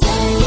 Say